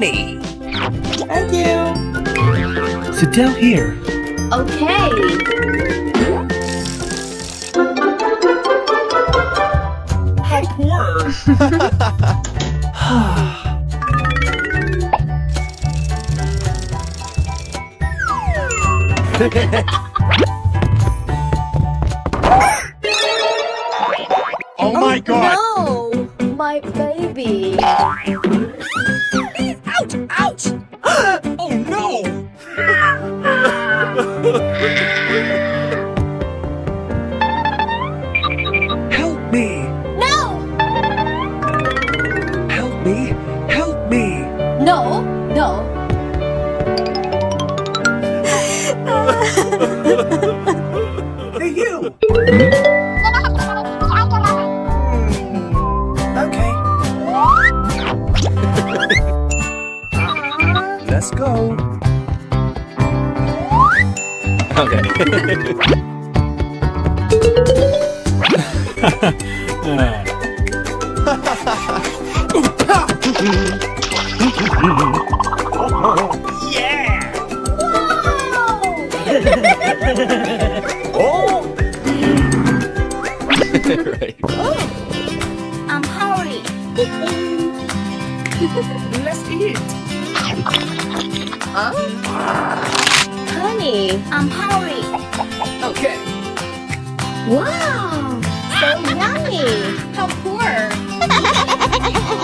Wow! Money, money! Thank you. Sit down here. Okay. How poor. Oh my god! No, my baby. Me! Help me! no, no. Hey, you! Hmm. Okay. Let's go. Okay. right. Wow, so yummy. How poor.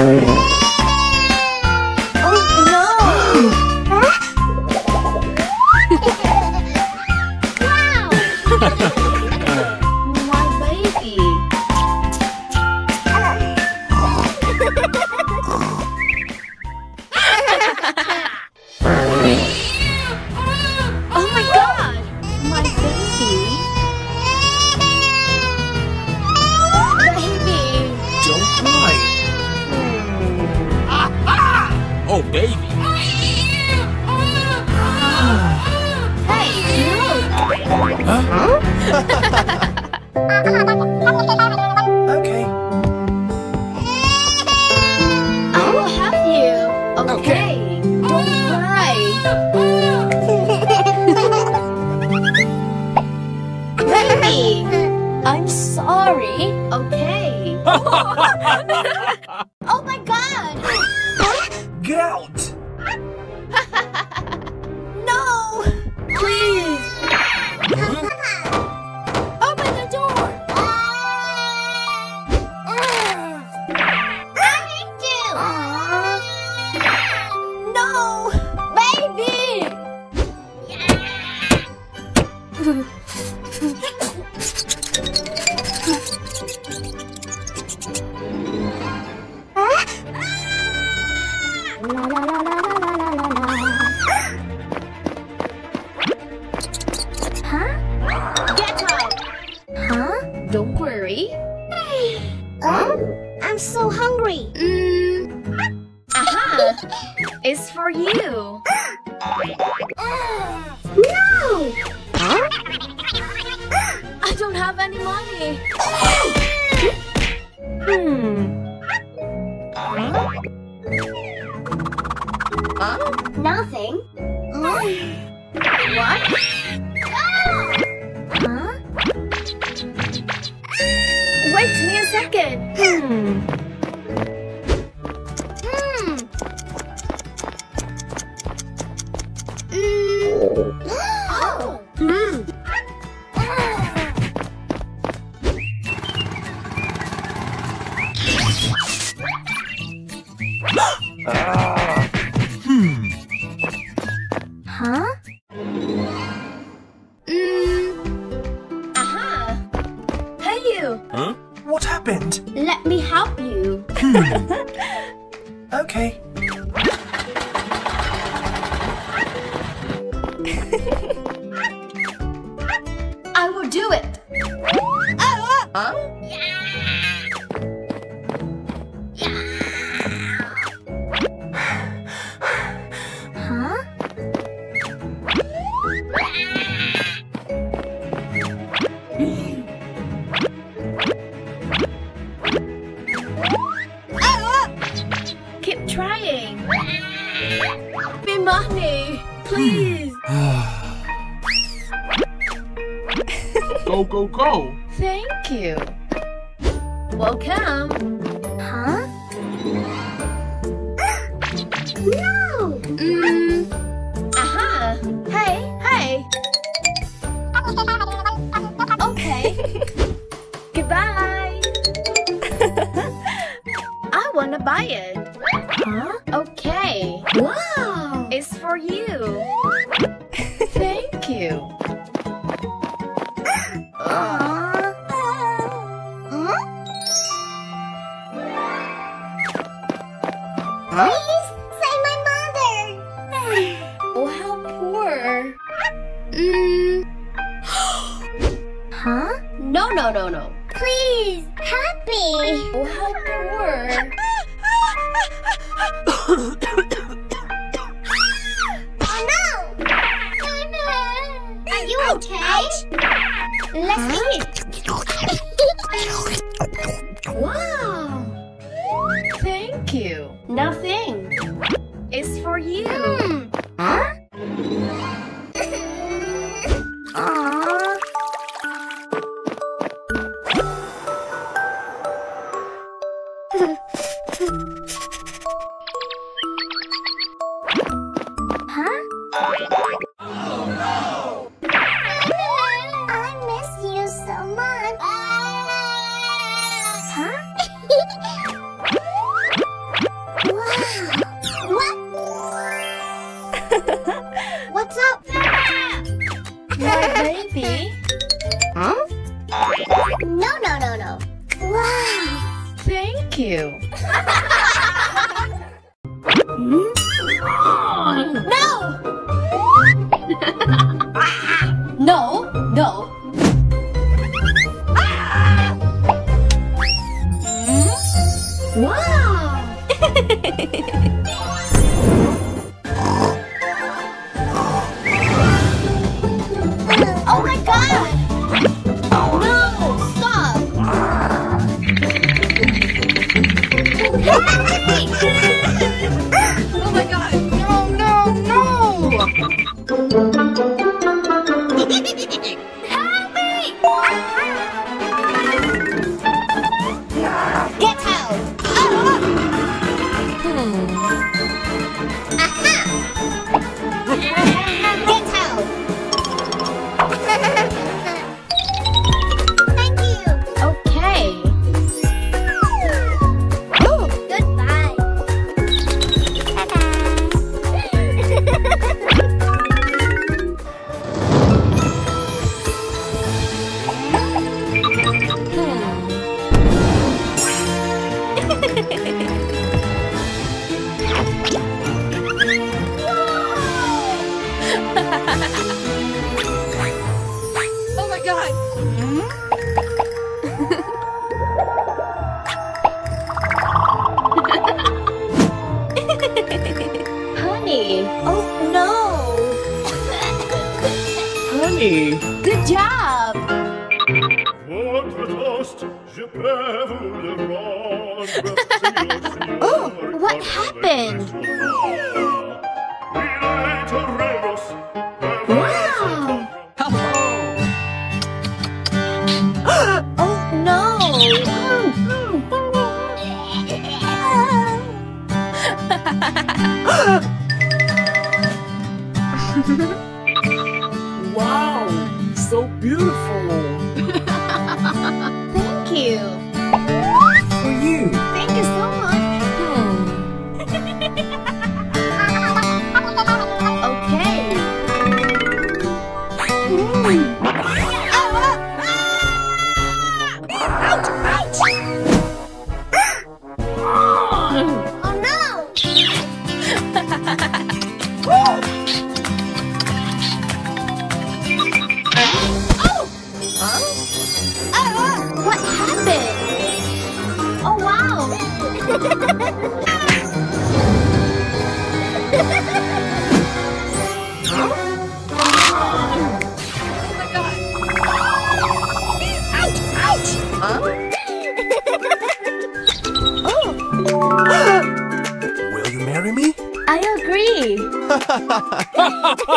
Yeah. Okay. I will help you. Okay. Don't cry. Baby, I'm sorry. Okay. for you. No! I don't have any money. hmm. Huh? Nothing. What? Let me help you. Hmm. Okay. Huh? Keep trying. Money, please. Go, go, go. Thank you. Welcome. Huh? no. Mm. Aha. Hey, hey. Okay. Goodbye. I wanna buy it. Please say my mother. oh, how poor. Mm. huh? No, no, no, no. Please, happy. Oh, how poor. oh no! Are you okay? Let's eat. wow! Thank you. Nothing. It's for you. You. No! no, happened? Il est un régos, un Wow. Oh no. Wow. So beautiful.